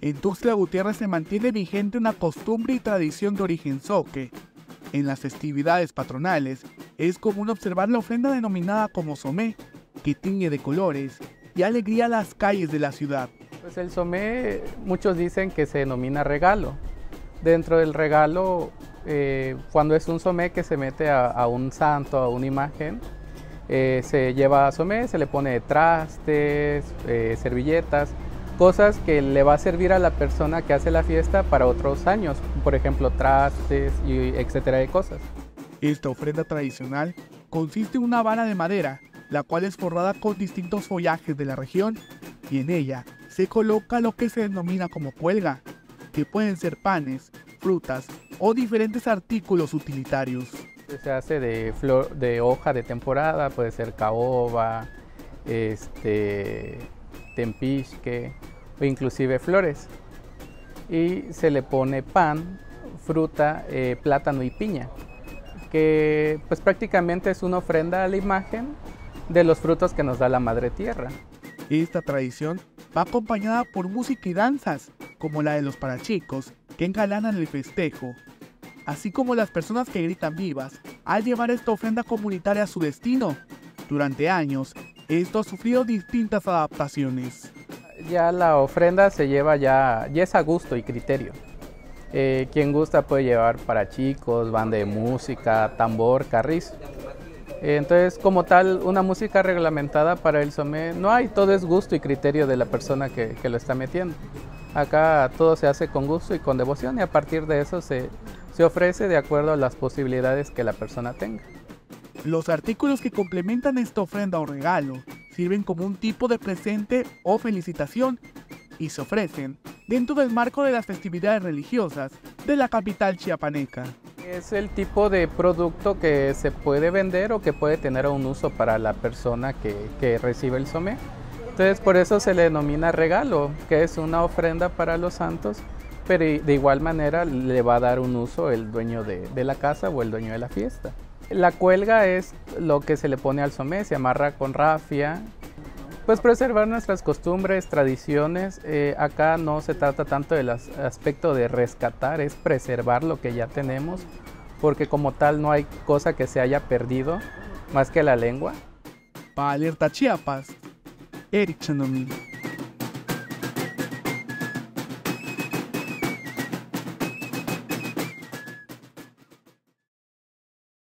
En Tuxtla Gutiérrez se mantiene vigente una costumbre y tradición de origen zoque. En las festividades patronales es común observar la ofrenda denominada como somé, que tiñe de colores y alegría las calles de la ciudad. Pues el somé, muchos dicen que se denomina regalo. Dentro del regalo, eh, cuando es un somé que se mete a, un santo, a una imagen, eh, se lleva a somé, se le pone trastes, eh, servilletas, cosas que le va a servir a la persona que hace la fiesta para otros años, por ejemplo, trastes y etcétera de cosas. Esta ofrenda tradicional consiste en una vara de madera, la cual es forrada con distintos follajes de la región, y en ella se coloca lo que se denomina como cuelga, que pueden ser panes, frutas o diferentes artículos utilitarios. Se hace de, flor, de hoja de temporada, puede ser caoba, este, tempisque o inclusive flores. Y se le pone pan, fruta, eh, plátano y piña, que pues prácticamente es una ofrenda a la imagen de los frutos que nos da la madre tierra. Esta tradición va acompañada por música y danzas, como la de los parachicos, que engalanan el festejo, así como las personas que gritan vivas al llevar esta ofrenda comunitaria a su destino. Durante años, esto ha sufrido distintas adaptaciones. Ya la ofrenda se lleva ya, ya es a gusto y criterio. Eh, quien gusta puede llevar parachicos, banda de música, tambor, carrizo. Entonces, como tal, una música reglamentada para el somé no hay, todo es gusto y criterio de la persona que, lo está metiendo. Acá todo se hace con gusto y con devoción y a partir de eso se, se ofrece de acuerdo a las posibilidades que la persona tenga. Los artículos que complementan esta ofrenda o regalo sirven como un tipo de presente o felicitación y se ofrecen dentro del marco de las festividades religiosas de la capital chiapaneca. Es el tipo de producto que se puede vender o que puede tener un uso para la persona que, recibe el somé. Entonces por eso se le denomina regalo, que es una ofrenda para los santos, pero de igual manera le va a dar un uso el dueño de, de la casa o el dueño de la fiesta. La cuelga es lo que se le pone al somé, se amarra con rafia pues preservar nuestras costumbres, tradiciones. Eh, acá no se trata tanto del aspecto de rescatar, es preservar lo que ya tenemos, porque como tal no hay cosa que se haya perdido más que la lengua. Alerta Chiapas, Eric.